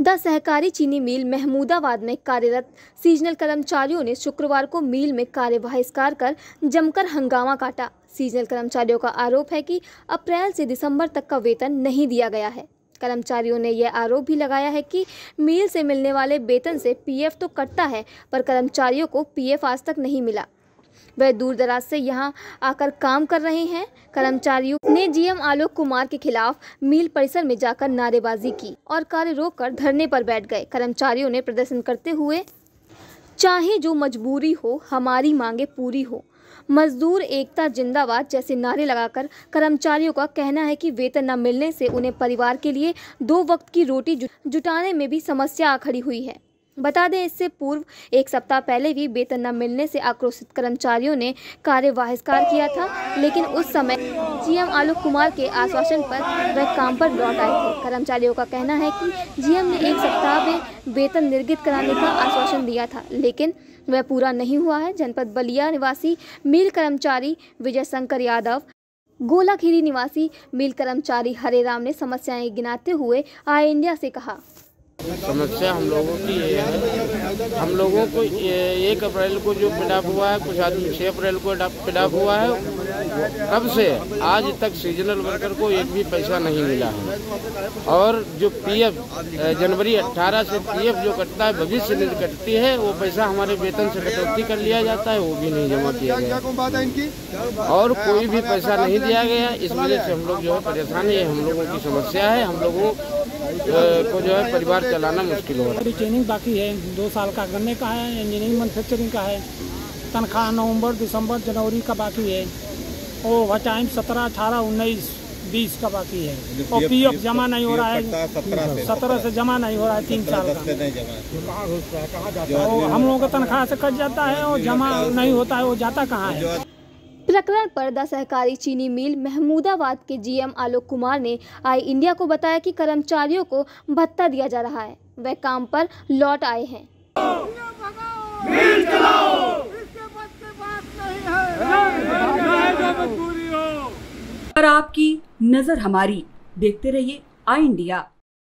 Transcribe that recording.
The सहकारी चीनी मिल महमूदाबाद में कार्यरत सीजनल कर्मचारियों ने शुक्रवार को मिल में कार्य बहिष्कार कर जमकर हंगामा काटा। सीजनल कर्मचारियों का आरोप है कि अप्रैल से दिसंबर तक का वेतन नहीं दिया गया है। कर्मचारियों ने यह आरोप भी लगाया है कि मिल से मिलने वाले वेतन से पीएफ तो कटता है, पर कर्मचारियों को पीएफ आज तक नहीं मिला। वह दूर दराज से यहाँ आकर काम कर रहे हैं। कर्मचारियों ने जीएम आलोक कुमार के खिलाफ मिल परिसर में जाकर नारेबाजी की और कार्य रोक कर धरने पर बैठ गए। कर्मचारियों ने प्रदर्शन करते हुए, चाहे जो मजबूरी हो, हमारी मांगे पूरी हो। मजदूर, एकता, जिंदाबाद जैसे नारे लगाकर कर्मचारियों का कहना है कि वेतन न मिलने से उन्हें परिवार के लिए दो वक्त की रोटी जुटाने में भी समस्या खड़ी हुई है। बता दें, इससे पूर्व एक सप्ताह पहले भी वेतन न मिलने से आक्रोशित कर्मचारियों ने कार्य बहिष्कार किया था, लेकिन उस समय जीएम आलोक कुमार के आश्वासन पर वह काम पर लौट आए थे। कर्मचारियों का कहना है कि जीएम ने एक सप्ताह में वेतन निर्गित कराने का आश्वासन दिया था, लेकिन वह पूरा नहीं हुआ है। जनपद बलिया निवासी मिल कर्मचारी विजय शंकर यादव गोलाखीरी निवासी मिल कर्मचारी हरेराम ने समस्याएँ गिनाते हुए आई इंडिया से कहा। समस्या हम लोगों की ये है। हम लोगों को एक अप्रैल को जो पिडाप हुआ है, कुछ आदमी छः अप्रैल को पिडाप हुआ है। तब से? आज तक सीजनल वर्कर को एक भी पैसा नहीं मिला है। और जो पीएफ जनवरी 18 से पीएफ जो कटता है, भविष्य निधि कटती है, वो पैसा हमारे वेतन से कटौती कर लिया जाता है, वो भी नहीं जमा किया गया। और कोई भी पैसा नहीं दिया गया, इस वजह से हम लोग जो है परेशान है। हम लोगों की समस्या है। हम लोगों को जो है परिवार चलाना मुश्किल हो रहा है। ट्रेनिंग बाकी है। दो साल का गन्ने का है इंजीनियरिंग मैनुफैक्चरिंग का है। तनख्वाह नवंबर दिसंबर जनवरी का बाकी है। और वह टाइम सत्रह अठारह उन्नीस बीस का बाकी है। और पी एफ़ जमा नहीं हो रहा है। सत्रह से जमा नहीं हो रहा है तीन साल का। हम लोगों का तनख्वाह से कट जाता है और जमा नहीं होता है वो जाता कहाँ है? प्रकरण पर द सहकारी चीनी मिल महमूदाबाद के जीएम आलोक कुमार ने आई इंडिया को बताया कि कर्मचारियों को भत्ता दिया जा रहा है। वे काम पर लौट आए हैं। पर आपकी नज़र हमारी। देखते रहिए आई इंडिया।